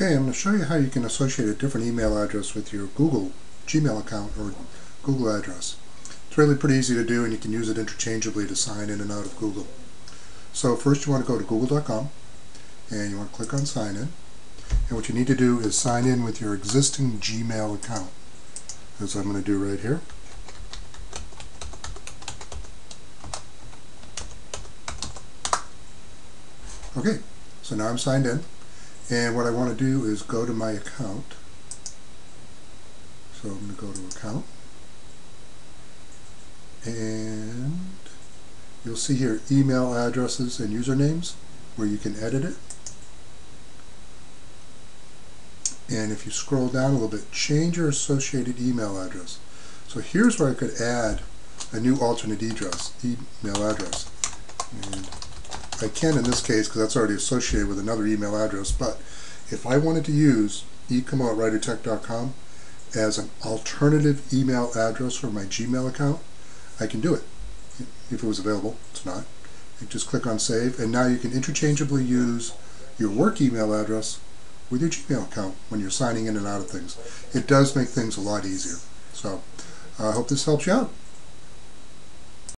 Okay, I'm going to show you how you can associate a different email address with your Google Gmail account or Google address. It's really pretty easy to do and you can use it interchangeably to sign in and out of Google. So first you want to go to google.com and you want to click on sign in. And what you need to do is sign in with your existing Gmail account. As I'm going to do right here. Okay, so now I'm signed in. And what I want to do is go to my account. So I'm going to go to account. And you'll see here email addresses and usernames where you can edit it. And if you scroll down a little bit, change your associated email address. So here's where I could add a new alternate address, email address. And I can in this case because that's already associated with another email address, but if I wanted to use ecamo at writertech.com as an alternative email address for my Gmail account, I can do it if it was available. It's not. You just click on save and now you can interchangeably use your work email address with your Gmail account when you're signing in and out of things. It does make things a lot easier. So I uh, hope this helps you out.